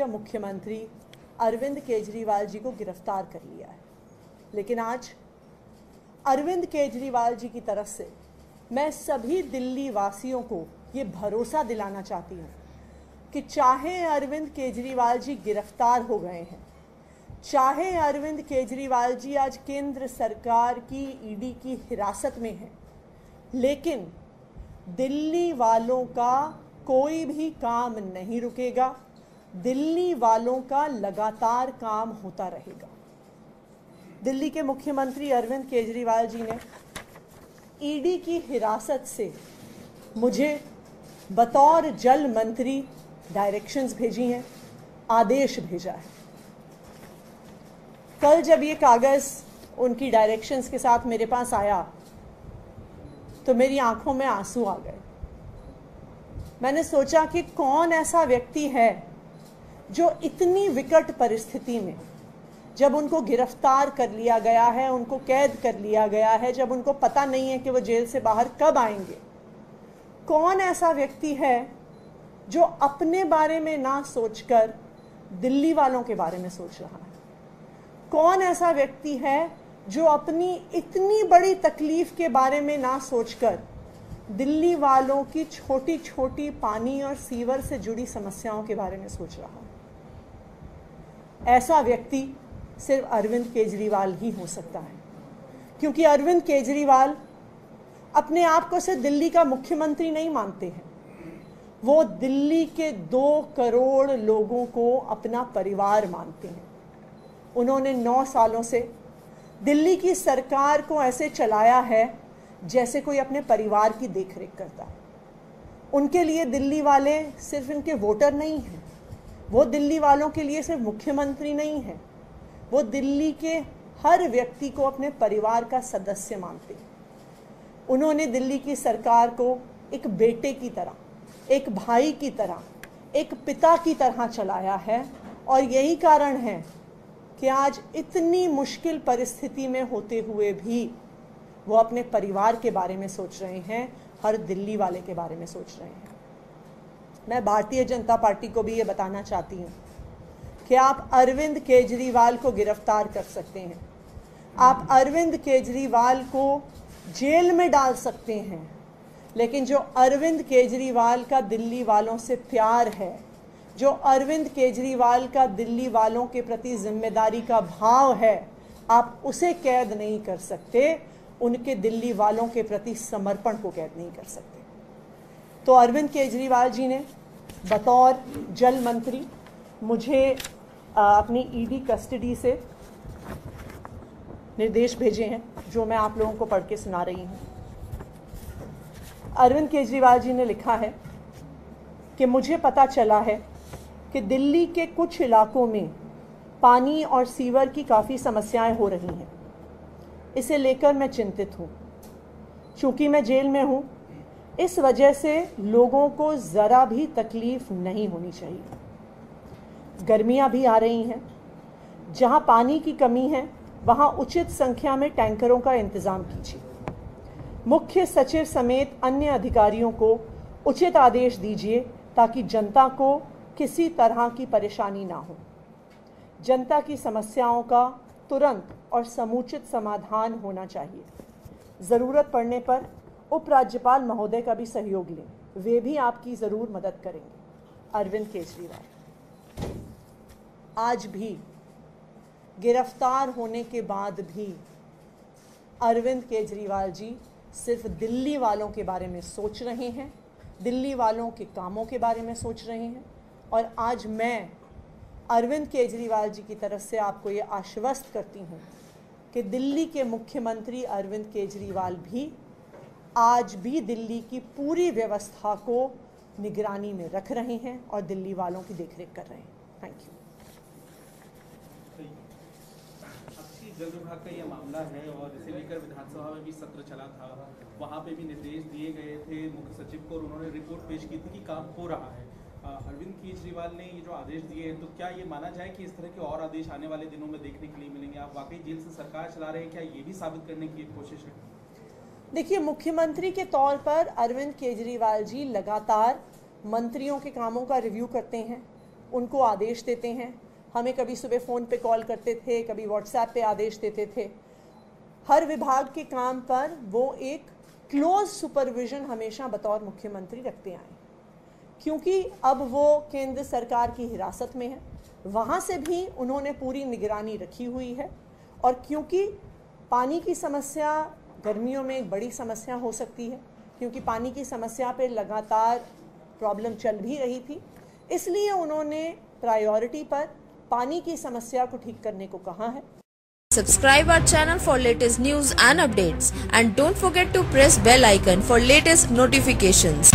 लोकप्रिय मुख्यमंत्री अरविंद केजरीवाल जी को गिरफ़्तार कर लिया है। लेकिन आज अरविंद केजरीवाल जी की तरफ़ से मैं सभी दिल्ली वासियों को ये भरोसा दिलाना चाहती हूँ कि चाहे अरविंद केजरीवाल जी गिरफ़्तार हो गए हैं, चाहे अरविंद केजरीवाल जी आज केंद्र सरकार की ईडी की हिरासत में हैं, लेकिन दिल्ली वालों का कोई भी काम नहीं रुकेगा। दिल्ली वालों का लगातार काम होता रहेगा। दिल्ली के मुख्यमंत्री अरविंद केजरीवाल जी ने ईडी की हिरासत से मुझे बतौर जल मंत्री डायरेक्शंस भेजी हैं, आदेश भेजा है। कल जब ये कागज़ उनकी डायरेक्शंस के साथ मेरे पास आया तो मेरी आँखों में आँसू आ गए। मैंने सोचा कि कौन ऐसा व्यक्ति है जो इतनी विकट परिस्थिति में, जब उनको गिरफ़्तार कर लिया गया है, उनको कैद कर लिया गया है, जब उनको पता नहीं है कि वो जेल से बाहर कब आएँगे, कौन ऐसा व्यक्ति है जो अपने बारे में ना सोचकर दिल्ली वालों के बारे में सोच रहा है? कौन ऐसा व्यक्ति है जो अपनी इतनी बड़ी तकलीफ़ के बारे में ना सोचकर दिल्ली वालों की छोटी छोटी पानी और सीवर से जुड़ी समस्याओं के बारे में सोच रहा है? ऐसा व्यक्ति सिर्फ़ अरविंद केजरीवाल ही हो सकता है। क्योंकि अरविंद केजरीवाल अपने आप को सिर्फ़ दिल्ली का मुख्यमंत्री नहीं मानते हैं। वो दिल्ली के दो करोड़ लोगों को अपना परिवार मानते हैं। उन्होंने नौ सालों से दिल्ली की सरकार को ऐसे चलाया है जैसे कोई अपने परिवार की देखरेख करता है। उनके लिए दिल्ली वाले सिर्फ़ इनके वोटर नहीं हैं। वो दिल्ली वालों के लिए सिर्फ़ मुख्यमंत्री नहीं है। वो दिल्ली के हर व्यक्ति को अपने परिवार का सदस्य मानते हैं। उन्होंने दिल्ली की सरकार को एक बेटे की तरह, एक भाई की तरह, एक पिता की तरह चलाया है और यही कारण है कि आज इतनी मुश्किल परिस्थिति में होते हुए भी वो अपने परिवार के बारे में सोच रहे हैं, हर दिल्ली वाले के बारे में सोच रहे हैं। मैं भारतीय जनता पार्टी को भी ये बताना चाहती हूँ कि आप अरविंद केजरीवाल को गिरफ़्तार कर सकते हैं। आप अरविंद केजरीवाल को जेल में डाल सकते हैं, लेकिन जो अरविंद केजरीवाल का दिल्ली वालों से प्यार है, जो अरविंद केजरीवाल का दिल्ली वालों के प्रति ज़िम्मेदारी का भाव है, आप उसे कैद नहीं कर सकते, उनके दिल्ली वालों के प्रति समर्पण को कैद नहीं कर सकते। तो अरविंद केजरीवाल जी ने बतौर जल मंत्री मुझे अपनी ईडी कस्टडी से निर्देश भेजे हैं, जो मैं आप लोगों को पढ़ के सुना रही हूँ। अरविंद केजरीवाल जी ने लिखा है कि मुझे पता चला है कि दिल्ली के कुछ इलाकों में पानी और सीवर की काफ़ी समस्याएँ हो रही हैं। इसे लेकर मैं चिंतित हूँ। चूँकि मैं जेल में हूँ इस वजह से लोगों को ज़रा भी तकलीफ़ नहीं होनी चाहिए। गर्मियाँ भी आ रही हैं। जहाँ पानी की कमी है, वहाँ उचित संख्या में टैंकरों का इंतज़ाम कीजिए। मुख्य सचिव समेत अन्य अधिकारियों को उचित आदेश दीजिए ताकि जनता को किसी तरह की परेशानी ना हो। जनता की समस्याओं का तुरंत और समुचित समाधान होना चाहिए। ज़रूरत पड़ने पर उपराज्यपाल महोदय का भी सहयोग लें। वे भी आपकी ज़रूर मदद करेंगे। अरविंद केजरीवाल। आज भी गिरफ़्तार होने के बाद भी अरविंद केजरीवाल जी सिर्फ़ दिल्ली वालों के बारे में सोच रहे हैं, दिल्ली वालों के कामों के बारे में सोच रहे हैं और आज मैं अरविंद केजरीवाल जी की तरफ़ से आपको ये आश्वस्त करती हूँ कि दिल्ली के मुख्यमंत्री अरविंद केजरीवाल भी आज भी दिल्ली की पूरी व्यवस्था को निगरानी में रख रहे हैं और दिल्ली वालों की देखरेख कर रहे हैं। थैंक यू जल विभाग का यह मामला है और इसे लेकर विधानसभा में भी सत्र चला था। वहाँ पे भी निर्देश दिए गए थे मुख्य सचिव को और उन्होंने रिपोर्ट पेश की थी कि काम हो रहा है। अरविंद केजरीवाल ने ये जो आदेश दिए हैं तो क्या ये माना जाए कि इस तरह के और आदेश आने वाले दिनों में देखने के लिए मिलेंगे? आप वाकई जेल से सरकार चला रहे हैं, क्या ये भी साबित करने की कोशिश है? देखिए, मुख्यमंत्री के तौर पर अरविंद केजरीवाल जी लगातार मंत्रियों के कामों का रिव्यू करते हैं, उनको आदेश देते हैं। हमें कभी सुबह फ़ोन पे कॉल करते थे, कभी व्हाट्सएप पे आदेश देते थे। हर विभाग के काम पर वो एक क्लोज सुपरविजन हमेशा बतौर मुख्यमंत्री रखते आए। क्योंकि अब वो केंद्र सरकार की हिरासत में है, वहाँ से भी उन्होंने पूरी निगरानी रखी हुई है। और क्योंकि पानी की समस्या गर्मियों में एक बड़ी समस्या हो सकती है, क्योंकि पानी की समस्या पर लगातार प्रॉब्लम चल भी रही थी। इसलिए उन्होंने प्रायोरिटी पर पानी की समस्या को ठीक करने को कहा है। Subscribe our channel for latest news and updates and don't forget to press bell icon for latest notifications